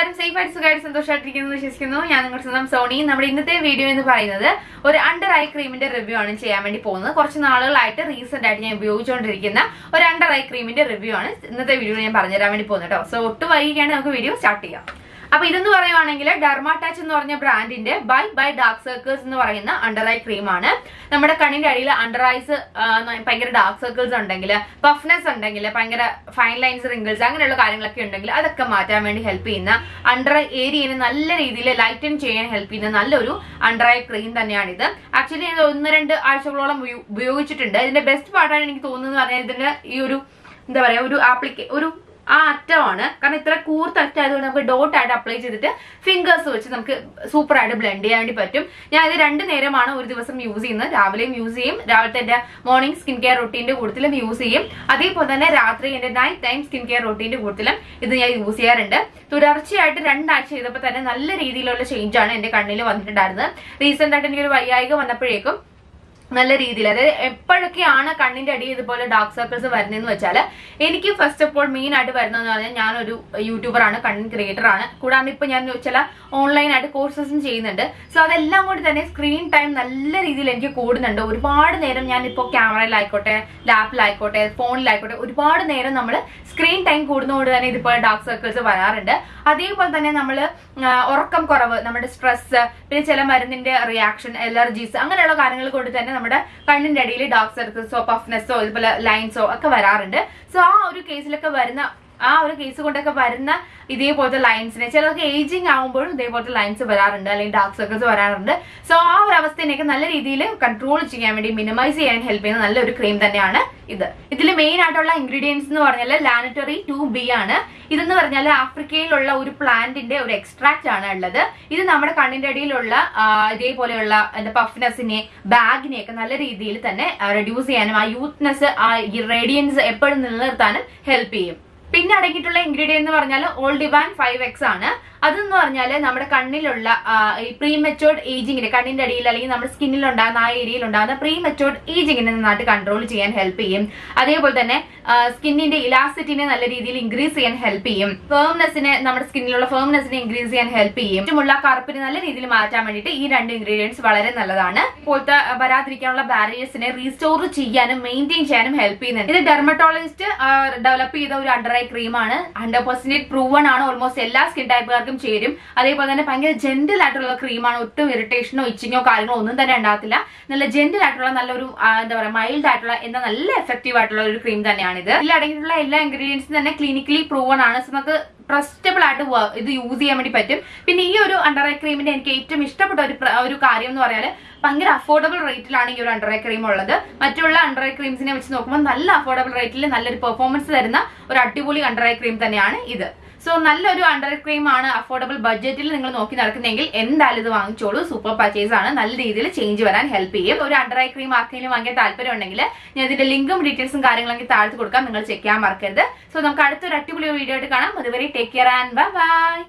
എല്ലാവരും സേഫ് ആയിട്ട് സുഖമായിട്ട് സന്തോഷമായിട്ടിരിക്കുന്നു വിശ്വസിക്കുന്നു. ഞാൻ നിങ്ങളുടെ സ്വന്തം സോണി. നമ്മുടെ ഇന്നത്തെ വീഡിയോ എന്ന് പറയുന്നത് ഒരു അണ്ടർ ഐ ക്രീമിന്റെ റിവ്യൂ ആണ് ചെയ്യാൻ വേണ്ടി പോകുന്നത്. കുറച്ച് നാളുകളായിട്ട് റീസെന്റ് ആയിട്ട് ഞാൻ ഉപയോഗിച്ചുകൊണ്ടിരിക്കുന്ന ഒരു അണ്ടർ ഐ ക്രീമിന്റെ റിവ്യൂ ആണ് ഇന്നത്തെ വീഡിയോ ഞാൻ പറഞ്ഞുതരാൻ വേണ്ടി പോകുന്നത് കേട്ടോ. സോ ഒട്ടും വൈകിയാണ് നമുക്ക് വീഡിയോ സ്റ്റാർട്ട് ചെയ്യാം. അപ്പൊ ഇതെന്ന് പറയുവാണെങ്കിൽ ഡെർമാടാച്ച് എന്ന് പറഞ്ഞ ബ്രാൻഡിന്റെ ബൈ ബൈ ഡാർക്ക് സർക്കിൾസ് എന്ന് പറയുന്ന അണ്ടർ ഐ ക്രീം ആണ്. നമ്മുടെ കണ്ണിന്റെ അടിയിൽ അണ്ടർ ഐസ് ഭയങ്കര ഡാർക്ക് സർക്കിൾസ് ഉണ്ടെങ്കിൽ പഫ്നെസ് ഉണ്ടെങ്കിൽ ഭയങ്കര ഫൈൻ ലൈൻസ് റിങ്കിൾസ് അങ്ങനെയുള്ള കാര്യങ്ങളൊക്കെ ഉണ്ടെങ്കിൽ അതൊക്കെ മാറ്റാൻ വേണ്ടി ഹെൽപ്പ് ചെയ്യുന്ന അണ്ടർ ഐ ഏരിയനെ നല്ല രീതിയിൽ ലൈറ്റൻ ചെയ്യാൻ ഹെൽപ്പ് ചെയ്യുന്ന നല്ലൊരു അണ്ടർ ഐ ക്രീം ഇത് ആക്ച്വലി ഞാൻ ഒന്ന് രണ്ട് ആഴ്ചകളോളം ഉപയോഗിച്ചിട്ടുണ്ട്. ഇതിന്റെ ബെസ്റ്റ് പാർട്ടാണ് എനിക്ക് തോന്നുന്നത്. പറഞ്ഞാൽ ഇതിന്റെ ഈ ഒരു എന്താ പറയാ ഒരു ആപ്ലിക്കേ ഒരു ആ അറ്റമാണ്. കാരണം ഇത്ര കൂർത്ത അറ്റമായതുകൊണ്ട് നമുക്ക് ഡോട്ട് ആയിട്ട് അപ്ലൈ ചെയ്തിട്ട് ഫിംഗേഴ്സ് വെച്ച് നമുക്ക് സൂപ്പർ ആയിട്ട് ബ്ലെൻഡ് ചെയ്യാൻ വേണ്ടി പറ്റും. ഞാൻ ഇത് രണ്ട് നേരമാണ് ഒരു ദിവസം യൂസ് ചെയ്യുന്നത്. രാവിലെയും യൂസ് ചെയ്യും. രാവിലത്തെ എന്റെ മോർണിംഗ് സ്കിൻ കെയർ റൊട്ടീന്റെ കൂട്ടത്തിലും യൂസ് ചെയ്യും. അതേപോലെ തന്നെ രാത്രി എന്റെ നൈറ്റ് ടൈം സ്കിൻ കെയർ റൊട്ടീന്റെ കൂട്ടത്തിലും ഇത് ഞാൻ യൂസ് ചെയ്യാറുണ്ട്. തുടർച്ചയായിട്ട് രണ്ടാഴ്ച ചെയ്തപ്പോൾ തന്നെ നല്ല രീതിയിലുള്ള ചേഞ്ച് ആണ് എന്റെ കണ്ണിൽ വന്നിട്ടുണ്ടായിരുന്നത്. റീസെന്റ് ആയിട്ട് എനിക്കൊരു വയ്യായിക വന്നപ്പോഴേക്കും നല്ല രീതിയിൽ. അതായത് എപ്പോഴൊക്കെയാണ് കണ്ണിന്റെ അടിയിൽ ഇതുപോലെ ഡാർക്ക് സർക്കിൾസ് വരുന്നതെന്ന് വെച്ചാൽ എനിക്ക് ഫസ്റ്റ് ഓഫ് ഓൾ മെയിൻ ആയിട്ട് വരുന്നതെന്ന് പറഞ്ഞാൽ ഞാനൊരു യൂട്യൂബർ ആണ് കണ്ടന്റ് ക്രിയേറ്റർ ആണ്. കൂടാതെ ഇപ്പൊ ഞാൻ ചില ഓൺലൈൻ ആയിട്ട് കോഴ്സസും ചെയ്യുന്നുണ്ട്. സോ അതെല്ലാം കൂടി തന്നെ സ്ക്രീൻ ടൈം നല്ല രീതിയിൽ എനിക്ക് കൂടുന്നുണ്ട്. ഒരുപാട് നേരം ഞാൻ ഇപ്പോൾ ക്യാമറയിലായിക്കോട്ടെ ലാപ്പിലായിക്കോട്ടെ ഫോണിലായിക്കോട്ടെ ഒരുപാട് നേരം നമ്മൾ സ്ക്രീൻ ടൈം കൂടുന്നതുകൊണ്ട് തന്നെ ഇതുപോലെ ഡാർക്ക് സർക്കിൾസ് വരാറുണ്ട്. അതേപോലെ തന്നെ നമ്മൾ ഉറക്കം കുറവ് നമ്മുടെ സ്ട്രെസ് പിന്നെ ചില മരുന്നിന്റെ റിയാക്ഷൻ അലർജീസ് അങ്ങനെയുള്ള കാര്യങ്ങൾ കൊണ്ട് തന്നെ നമ്മുടെ കണ്ണിന്റെ അടിയിൽ ഡാർക്ക് സർക്കിൾസോ പഫ്നെസ്സോ ഇതുപോലെ ലൈൻസോ ഒക്കെ വരാറുണ്ട്. സോ ആ ഒരു കേസിലൊക്കെ വരുന്ന ആ ഒരു കേസ് കൊണ്ടൊക്കെ വരുന്ന ഇതേപോലത്തെ ലൈൻസിനെ ചിലർക്ക് ഏജിങ് ആകുമ്പോഴും ഇതേപോലത്തെ ലൈൻസ് വരാറുണ്ട് അല്ലെങ്കിൽ ഡാർക്ക് സർക്കിൾസ് വരാറുണ്ട്. സോ ആ ഒരു അവസ്ഥേനെയൊക്കെ നല്ല രീതിയിൽ കൺട്രോൾ ചെയ്യാൻ വേണ്ടി മിനിമൈസ് ചെയ്യാൻ ഹെൽപ്പ് ചെയ്യുന്ന നല്ലൊരു ക്രീം തന്നെയാണ് ഇത്. ഇതിൽ മെയിൻ ആയിട്ടുള്ള ഇൻഗ്രീഡിയൻസ് എന്ന് പറഞ്ഞാൽ ലാനറ്ററി ടു ബി ആണ്. ഇതെന്ന് പറഞ്ഞാൽ ആഫ്രിക്കയിലുള്ള ഒരു പ്ലാന്റിന്റെ ഒരു എക്സ്ട്രാക്ട് ആണ് ഉള്ളത്. ഇത് നമ്മുടെ കണ്ണിന്റെ അടിയിലുള്ള ഇതേപോലെയുള്ള എന്താ ബാഗിനെയൊക്കെ നല്ല രീതിയിൽ തന്നെ റെഡ്യൂസ് ചെയ്യാനും ആ യൂത്ത്നെസ് ആ റേഡിയൻസ് എപ്പോഴും നിലനിർത്താനും ഹെൽപ്പ് ചെയ്യും. പിന്നെ അടങ്ങിയിട്ടുള്ള ഇൻഗ്രീഡിയൻ എന്ന് പറഞ്ഞാൽ ഓൾ ഡിവാൻ ഫൈവ് എക്സ് ആണ്. അതെന്ന് പറഞ്ഞാൽ നമ്മുടെ കണ്ണിലുള്ള ഈ പ്രീ മെച്ചോർഡ് ഏജിങ്ങിന് കണ്ണിന്റെ അടിയിൽ അല്ലെങ്കിൽ നമ്മുടെ സ്കിന്നിൽ ഉണ്ടാകുന്ന ആ ഏരിയയിൽ ഉണ്ടാകുന്ന പ്രീ മെച്ചോർഡ് ഏജിങ്ങിനെ നന്നായിട്ട് കൺട്രോൾ ചെയ്യാൻ ഹെൽപ്പ് ചെയ്യും. അതേപോലെ തന്നെ സ്കിന്നിന്റെ ഇലാസിറ്റിനെ നല്ല രീതിയിൽ ഇൻക്രീസ് ചെയ്യാൻ ഹെൽപ്പ് ചെയ്യും. ഫേംനെസ്സിനെ നമ്മുടെ സ്കിന്നിലുള്ള ഫേംനെസ്സിനെ ഇൻക്രീസ് ചെയ്യാൻ ഹെൽപ്പ് ചെയ്യും. ചുമുള്ള കറുപ്പിനെ നല്ല രീതിയിൽ മാറ്റാൻ വേണ്ടിയിട്ട് ഈ രണ്ട് ഇൻഗ്രീഡിയൻസ് വളരെ നല്ലതാണ്. ഇപ്പോഴത്തെ വരാതിരിക്കാനുള്ള ബാരിയേഴ്സിനെ റീസ്റ്റോർ ചെയ്യാനും മെയിന്റെയിൻ ചെയ്യാനും ഹെൽപ്പ് ചെയ്യുന്നുണ്ട്. ഇത് ഡെർമറ്റോളജിസ്റ്റ് ഡെവലപ്പ് ചെയ്ത ഒരു അണ്ടർ ഐ ക്രീമാണ്. ഹൺഡ്രഡ് പെർസെന്റേജ് പ്രൂവൺ ആണ്. ഓൾമോസ്റ്റ് എല്ലാ സ്കിൻ ടൈപ്പുകാർക്കും ചേരും. അതേപോലെ തന്നെ ഭയങ്കര ജെന്റിൽ ആയിട്ടുള്ള ക്രീമാണ്. ഒട്ടും ഇറിറ്റേഷനോ ഇച്ചിങ്ങോ കാര്യങ്ങളോ ഒന്നും തന്നെ ഉണ്ടാകത്തില്ല. നല്ല ജെന്റിൽ ആയിട്ടുള്ള നല്ലൊരു എന്താ പറയുക മൈൽഡ് ആയിട്ടുള്ള എന്താ നല്ല എഫക്റ്റീവ് ആയിട്ടുള്ള ഒരു ക്രീം തന്നെയാണിത്. ഇതിൽ അടങ്ങിയിട്ടുള്ള എല്ലാ ഇൻഗ്രീഡിയൻസും തന്നെ ക്ലിനിക്കലി പ്രൂവൺ ആണ്. നമുക്ക് ട്രസ്റ്റബിൾ ആയിട്ട് ഇത് യൂസ് ചെയ്യാൻ വേണ്ടി പറ്റും. പിന്നെ ഈ ഒരു അണ്ടർ ഐ ക്രീമിന്റെ എനിക്ക് ഏറ്റവും ഇഷ്ടപ്പെട്ട ഒരു ഒരു കാര്യം എന്ന് പറയാൻ ഭയങ്കര അഫോർഡബിൾ റേറ്റിലാണ് ഈ ഒരു അണ്ടർ ഐ ക്രീം ഉള്ളത്. മറ്റുള്ള അണ്ടർ ഐ ക്രീംസിനെ വെച്ച് നോക്കുമ്പോൾ നല്ല അഫോർഡബിൾ റേറ്റിൽ നല്ലൊരു പെർഫോമൻസ് തരുന്ന ഒരു അടിപൊളി അണ്ടർ ഐ ക്രീം തന്നെയാണ് ഇത്. സോ നല്ലൊരു അണ്ടർ ക്രീം ആണ് അഫോർഡബിൾ ബഡ്ജറ്റിൽ നിങ്ങൾ നോക്കി നടക്കുന്നെങ്കിൽ എന്തായാലും ഇത് വാങ്ങിച്ചോളൂ. സൂപ്പർ പർച്ചേസ് ആണ്. നല്ല രീതിയിൽ ചേഞ്ച് വരാൻ ഹെൽപ്പ് ചെയ്യും. ഒരു അണ്ടർ ഐ ക്രീം ആർക്കെങ്കിലും വാങ്ങിയ താല്പര്യം ഉണ്ടെങ്കിൽ ഞാൻ ഇതിന്റെ ലിങ്കും ഡീറ്റെയിൽസും കാര്യങ്ങളൊക്കെ താഴ്ത്തു കൊടുക്കാം. നിങ്ങൾ ചെക്ക് ചെയ്യാൻ മറക്കരുത്. സോ നമുക്ക് അടുത്തൊരു അടിപൊളി വീഡിയോ ആയിട്ട് കാണാം. അതുവരെ ടേക്ക് കെയർ ആൻഡ് ബൈ